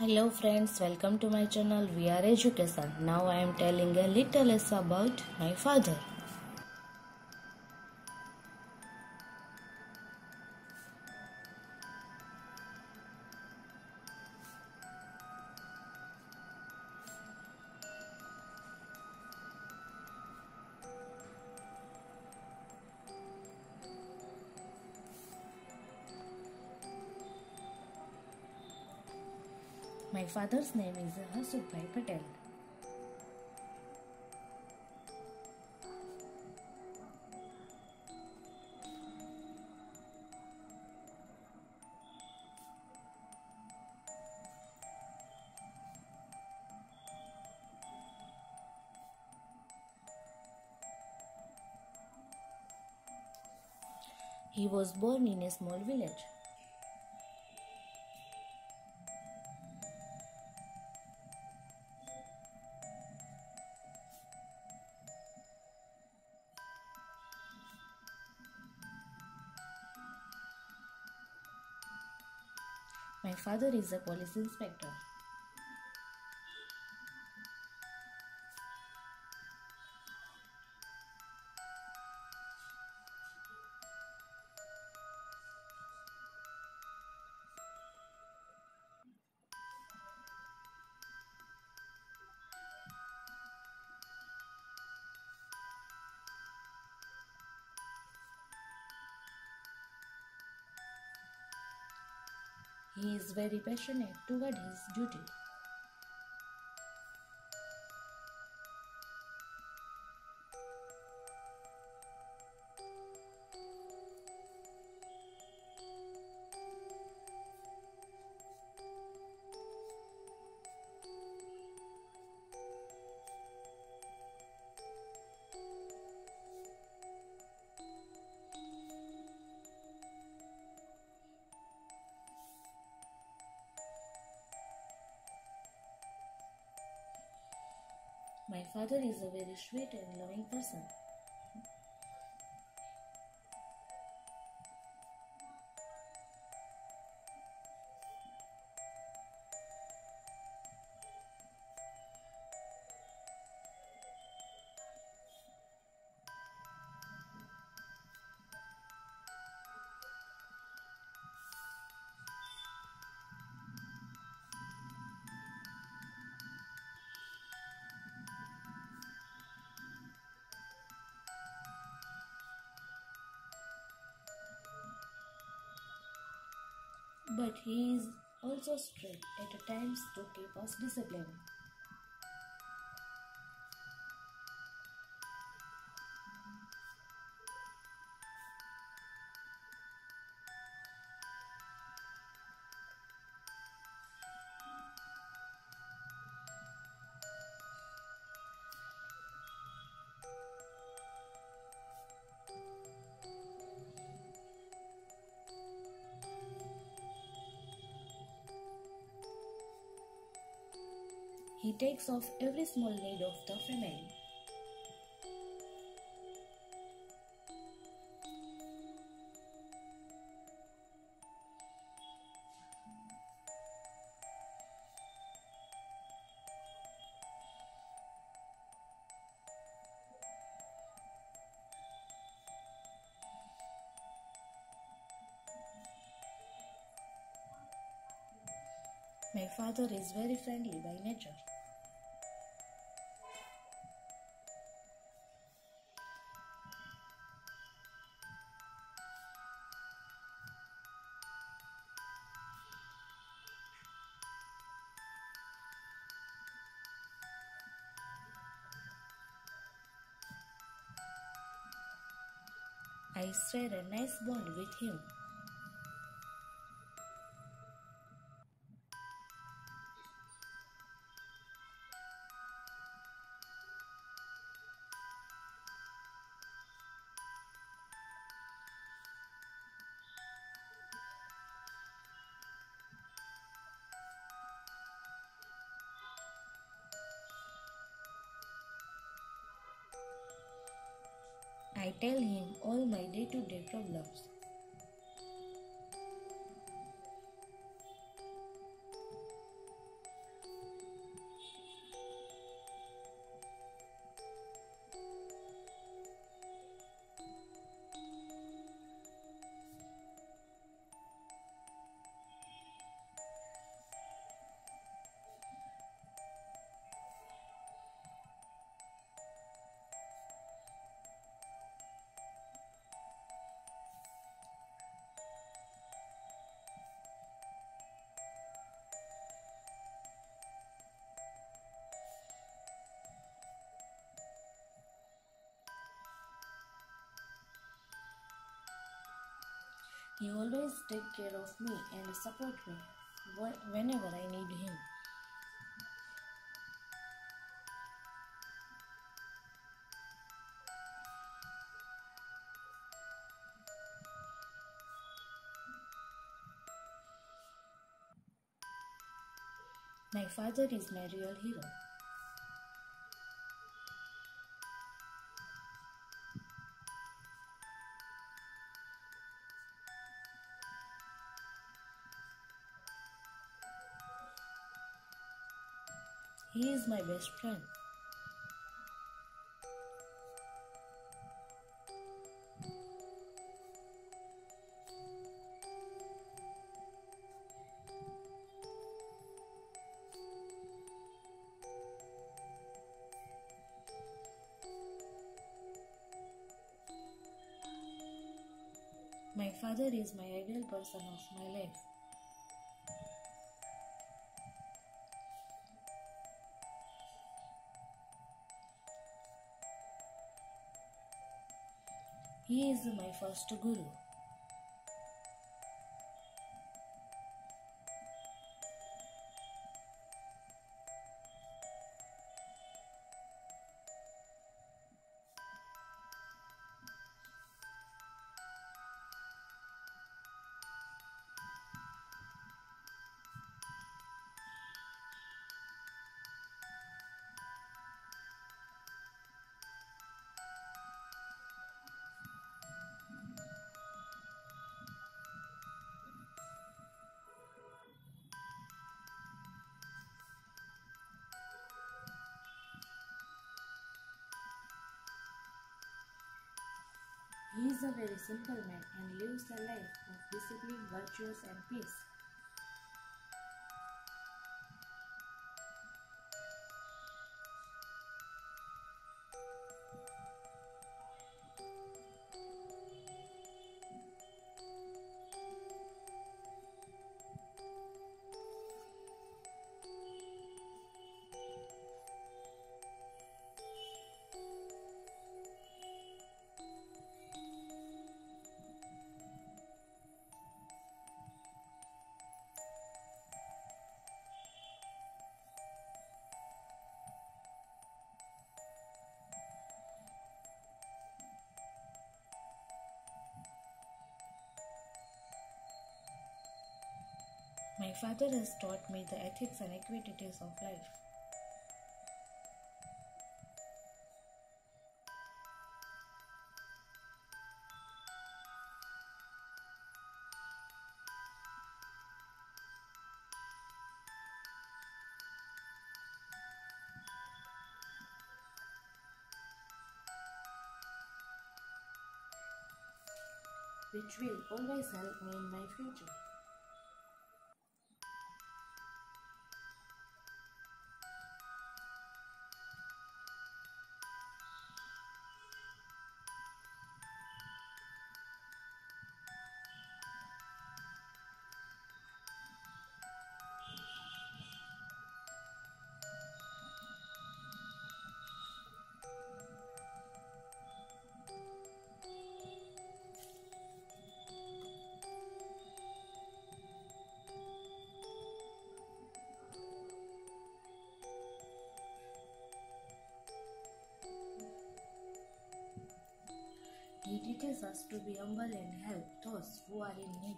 Hello friends, welcome to my channel VR Education. Now I am telling a little less about my father. My father's name is uh, Hasubhai Patel. He was born in a small village. My father is a police inspector. He is very passionate toward his duty. My father is a very sweet and loving person. But he is also strict at times to keep us disciplined. He takes off every small need of the family. My father is very friendly by nature. I shared a nice bond with him. I tell him all my day to day problems. He always take care of me and support me whenever I need him. My father is my real hero. He is my best friend. My father is my ideal person of my life. He is my first guru. He is a very simple man and lives a life of discipline, virtues, and peace. My father has taught me the ethics and equities of life. Which will always help me in my future. He teaches us to be humble and help those who are in need.